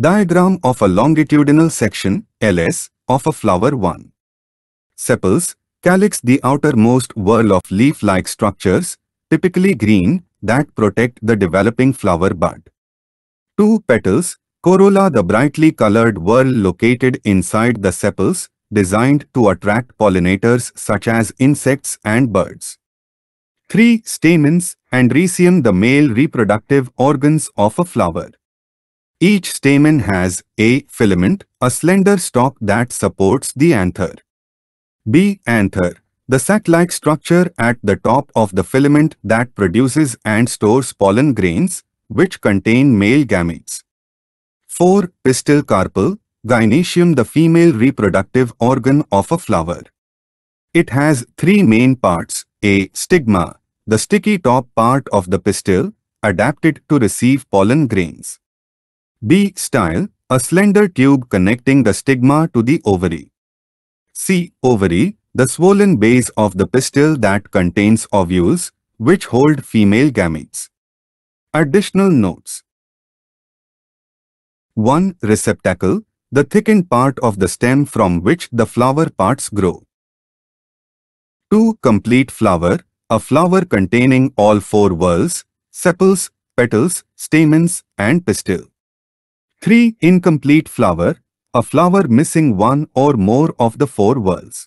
Diagram of a longitudinal section, LS, of a flower 1. Sepals, calyx the outermost whorl of leaf-like structures, typically green, that protect the developing flower bud. 2 petals, corolla the brightly colored whorl located inside the sepals, designed to attract pollinators such as insects and birds. 3. Stamens, androecium the male reproductive organs of a flower. Each stamen has a filament, a slender stalk that supports the anther. B. Anther, the sac-like structure at the top of the filament that produces and stores pollen grains, which contain male gametes. 4. Pistil carpel, gynoecium the female reproductive organ of a flower. It has three main parts, a stigma, the sticky top part of the pistil, adapted to receive pollen grains. B. Style, a slender tube connecting the stigma to the ovary. C. Ovary, the swollen base of the pistil that contains ovules, which hold female gametes. Additional notes 1. Receptacle, the thickened part of the stem from which the flower parts grow. 2. Complete flower, a flower containing all four whorls, sepals, petals, stamens, and pistil. 3. Incomplete flower, a flower missing one or more of the four whorls.